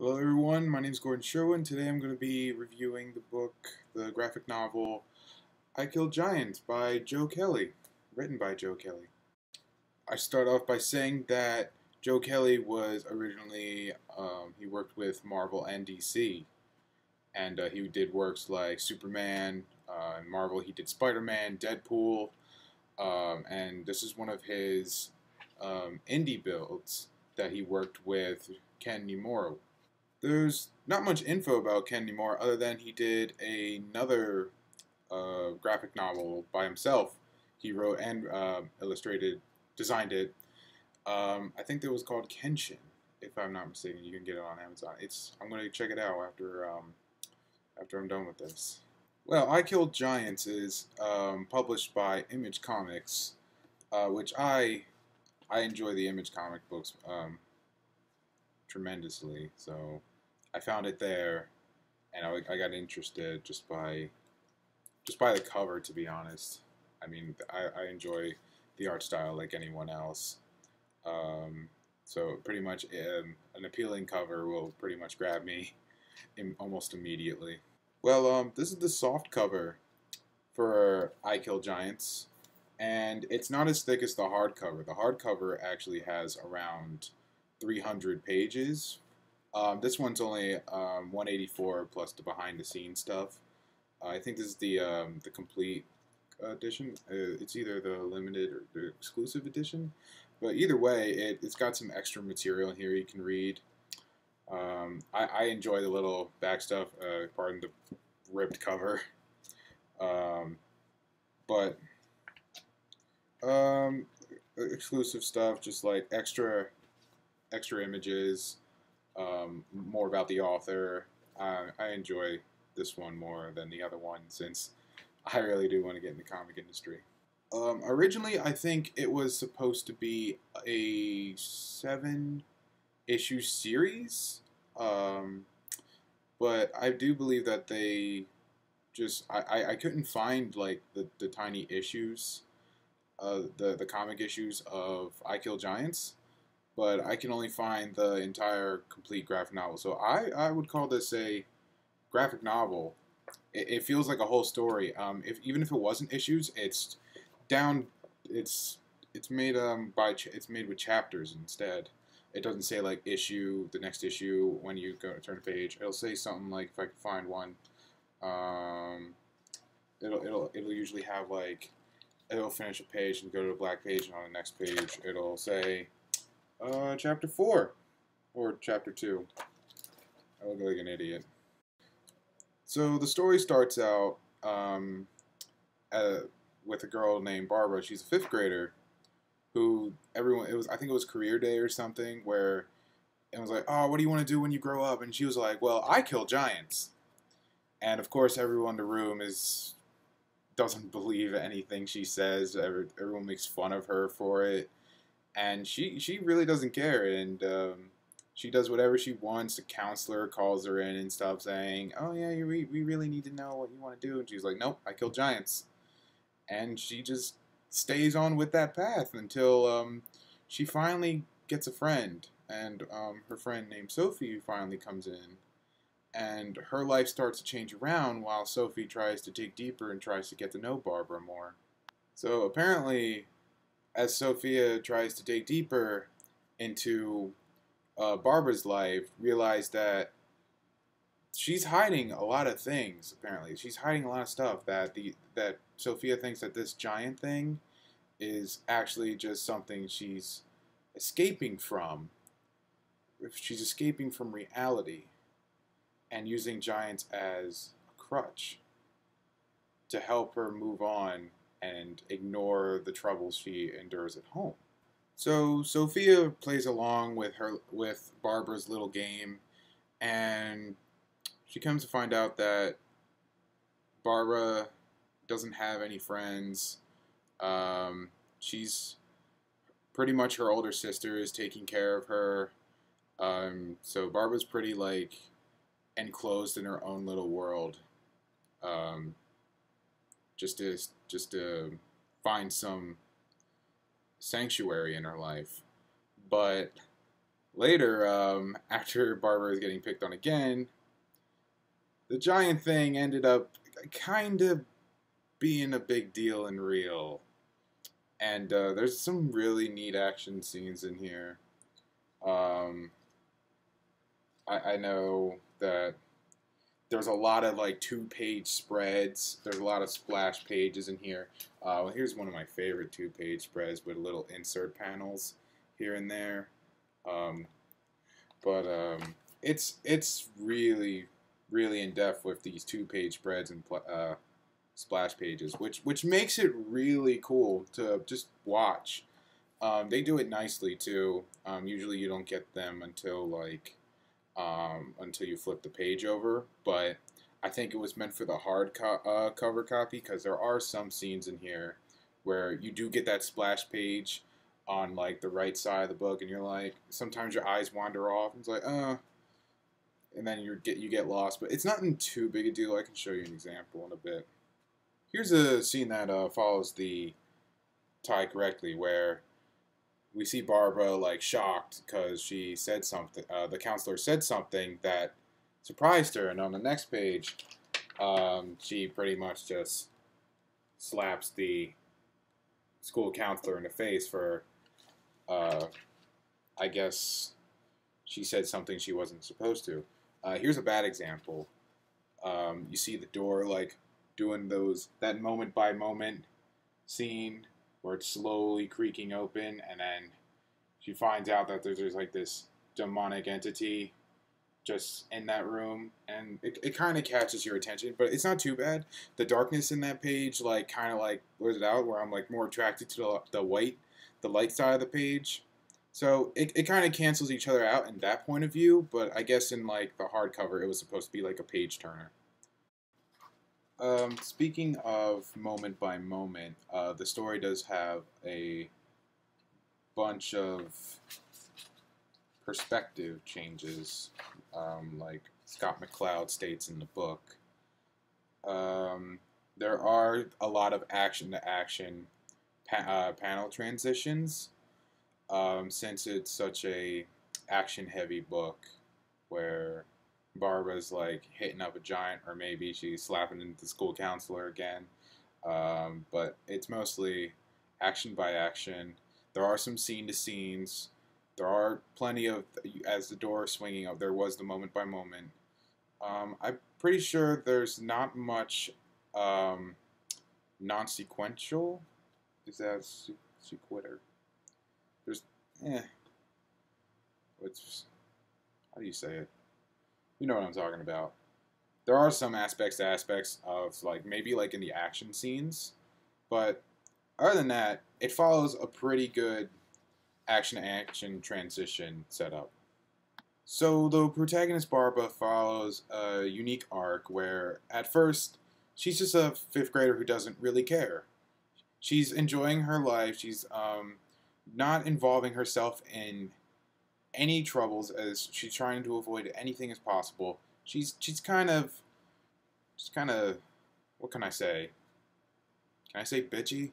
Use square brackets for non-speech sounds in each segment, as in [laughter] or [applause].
Hello everyone, my name is Gordon Sherwood. Today I'm going to be reviewing the book, the graphic novel I Kill Giants by Joe Kelly, written by Joe Kelly. I start off by saying that Joe Kelly was originally, um, he worked with Marvel and DC, and uh, he did works like Superman, uh, Marvel, he did Spider-Man, Deadpool, um, and this is one of his um, indie builds that he worked with Ken Niimura there's not much info about Ken Niimura other than he did another uh, graphic novel by himself. He wrote and uh, illustrated, designed it. Um, I think it was called Henshin, if I'm not mistaken. You can get it on Amazon. It's I'm going to check it out after um, after I'm done with this. Well, I Kill Giants is um, published by Image Comics, uh, which I I enjoy the Image comic books um, tremendously. So I found it there, and I, I got interested just by just by the cover. To be honest, I mean, I, I enjoy the art style like anyone else. Um, so pretty much um, an appealing cover will pretty much grab me [laughs] in, almost immediately. Well, um, this is the soft cover for I Kill Giants, and it's not as thick as the hardcover. The hardcover actually has around 300 pages um, this one's only um, 184 plus the behind the scenes stuff. Uh, I think this is the um, the complete edition. Uh, it's either the limited or the exclusive edition, but either way, it, it's got some extra material in here you can read. Um, I, I, enjoy the little back stuff. Uh, pardon the ripped cover, um, but um, exclusive stuff, just like extra extra images um, more about the author. I enjoy this one more than the other one since I really do want to get in the comic industry. Um, originally, I think it was supposed to be a seven issue series, um, but I do believe that they just I, I, I couldn't find like the, the tiny issues, uh, the the comic issues of I Kill Giants but I can only find the entire complete graphic novel. So I, I would call this a graphic novel. It, it feels like a whole story. Um, if even if it wasn't issues, it's down. It's it's made um by it's made with chapters instead. It doesn't say like issue the next issue when you go to turn a page. It'll say something like if I can find one. Um, it'll it'll it'll usually have like it'll finish a page and go to a black page and on the next page it'll say uh, chapter 4. Or chapter 2. I look like an idiot. So the story starts out um, uh, with a girl named Barbara. She's a fifth grader who everyone, it was, I think it was career day or something, where it was like, oh, what do you want to do when you grow up? And she was like, well, I kill giants. And of course, everyone in the room is doesn't [laughs] believe anything she says. Everyone makes fun of her for it and she she really doesn't care, and um, she does whatever she wants. The counselor calls her in and stuff, saying, "Oh yeah, you we really need to know what you want to do," and she's like, "Nope, I kill giants," and she just stays on with that path until um, she finally gets a friend, and um, her friend named Sophie finally comes in, and her life starts to change around while Sophie tries to dig deeper and tries to get to know Barbara more. So apparently, as Sophia tries to dig deeper into uh, Barbara's life, realize that she's hiding a lot of things. Apparently, she's hiding a lot of stuff that the that Sophia thinks that this giant thing is actually just something she's escaping from. If she's escaping from reality and using giants as a crutch to help her move on and ignore the troubles she endures at home. So Sophia plays along with her with Barbara's little game, and she comes to find out that Barbara doesn't have any friends. Um, she's pretty much her older sister is taking care of her. Um, so Barbara's pretty like enclosed in her own little world. Um, just to just to find some sanctuary in her life. But later, um, [laughs] after Barbara is getting picked on again, the giant thing ended up kind of being a big deal and real. And uh, there's some really neat action scenes in here. Um, I, I know that there's a lot of like two page spreads. There's a lot of splash pages in here. Uh, well, here's one of my favorite two page spreads with little insert panels here and there. Um, but um, it's it's really really in depth with these two page spreads and uh, splash pages, which which makes it really cool to just watch. Um, they do it nicely too. Um, usually you don't get them until like um, until you flip the page over, but I think it was meant for the hard co- uh, cover copy because there are some scenes in here where you do get that splash page on like the right side of the book, and you're like, sometimes your eyes wander off, and it's like, uh, and then you get you get lost. But it's not in too big a deal. I can show you an example in a bit. Here's a scene that uh, follows the tie correctly, where we see Barbara like shocked because she said something. Uh, the counselor said something that surprised her, and on the next page, um, she pretty much just slaps the school counselor in the face for, uh, I guess, she said something she wasn't supposed to. Uh, here's a bad example. Um, you see the door like doing those that moment by moment scene where it's slowly creaking open, and then she finds out that there's, there's like this demonic entity just in that room, and it, it kind of catches your attention, but it's not too bad. The darkness in that page, like, kind of like blurs it out, where I'm like more attracted to the, the white, the light side of the page. So it, it kind of cancels each other out in that point of view, but I guess in like the hardcover, it was supposed to be like a page turner. Um, speaking of moment by moment, uh, the story does have a bunch of perspective changes, um, like Scott McCloud states in the book. Um, there are a lot of action to action uh, panel transitions um, since it's such a action heavy book where Barbara's like hitting up a giant, or maybe she's slapping into the school counselor again. Um, but it's mostly action by action. There are some scene to scenes. There are plenty of as the door swinging up. There was the moment by moment. Um, I'm pretty sure there's not much um, non-sequential. Is that sequitur? There's eh. What's how do you say it? You know what I'm talking about. There are some aspects to aspects of like maybe like in the action scenes, but other than that, it follows a pretty good action action transition setup. So the protagonist Barbara follows a unique arc where at first she's just a fifth grader who doesn't really care. She's enjoying her life. She's um, not involving herself in any troubles as she's trying to avoid anything as possible. She's she's kind of she's kind of what can I say? Can I say bitchy?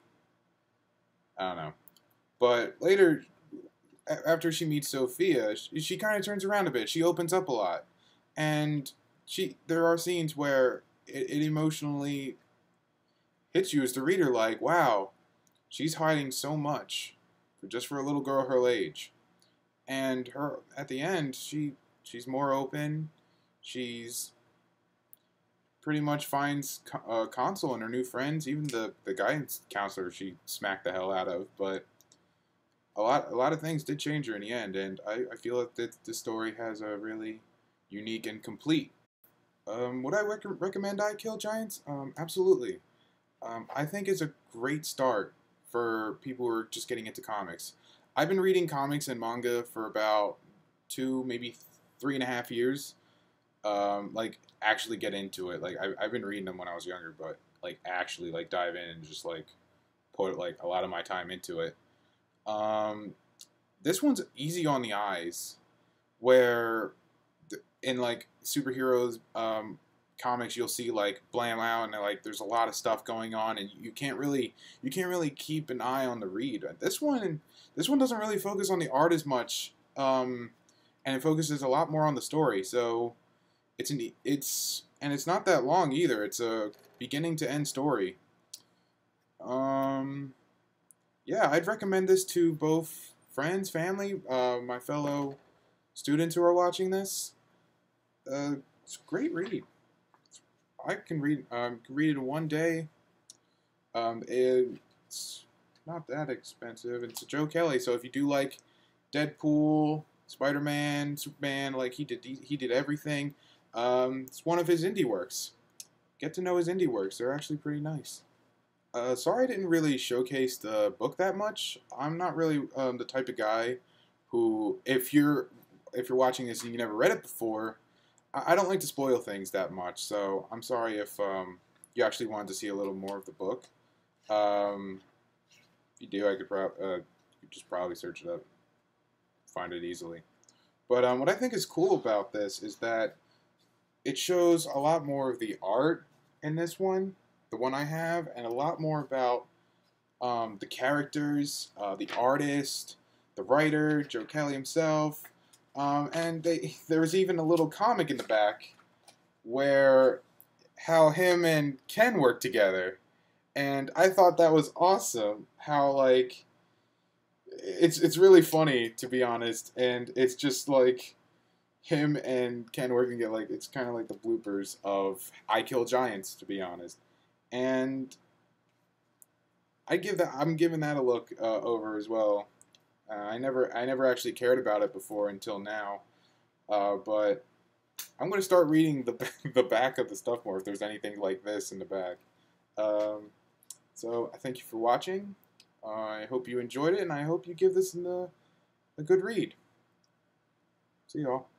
I don't know. But later, after she meets Sophia, she, she kind of turns around a bit. She opens up a lot, and she there are scenes where it, it emotionally hits you as the reader, like, wow, she's hiding so much for just for a little girl her age and her at the end she she's more open. She's pretty much finds a console and her new friends. Even the the guidance counselor she smacked the hell out of. But a lot a lot of things did change her in the end. And i, I feel that the story has a really unique and complete. Um, would i rec- recommend i kill giants? Um, absolutely. Um, i think it's a great start for people who are just getting into comics I've been reading comics and manga for about two, maybe three and a half years. Um, like actually get into it. Like I, I've been reading them when I was younger, but like actually like dive in and just like put like a lot of my time into it. Um, this one's easy on the eyes, where in like superheroes um, comics you'll see like blam out and like there's a lot of stuff going on and you can't really you can't really keep an eye on the read. This one this one doesn't really focus on the art as much. Um, and it focuses a lot more on the story. So it's an it's and it's not that long either. It's a beginning to end story. Um, yeah, I'd recommend this to both friends, family, uh, my fellow students who are watching this. Uh, it's a great read. I can read um, can read it in one day. Um, it's not that expensive. It's Joe Kelly, so if you do like Deadpool, Spider Man, Superman, like he did, he did everything. Um, it's one of his indie works. Get to know his indie works; they're actually pretty nice. Uh, sorry, I didn't really showcase the book that much. I'm not really um, the type of guy who, if you're if you're watching this and you never read it before, I, don't like to spoil things that much. So I'm sorry if um, you actually wanted to see a little more of the book. Um, if you do, I could probably uh, just probably search it up, find it easily. But um, what I think is cool about this is that it shows a lot more of the art in this one, the one I have, and a lot more about um, the characters, uh, the artist, the writer, Joe Kelly himself, um, and they, there was even a little comic in the back where how him and Ken work together, and I thought that was awesome. How like it's it's really funny to be honest, and it's just like him and Ken working together. Like it's kind of like the bloopers of I Kill Giants, to be honest, and I give that I'm giving that a look uh, over as well. Uh, I never I never actually cared about it before until now, uh, but I'm going to start reading the [laughs] the back of the stuff more if there's anything like this in the back. Um, so I thank you for watching. I hope you enjoyed it, and I hope you give this a, a good read. See y'all.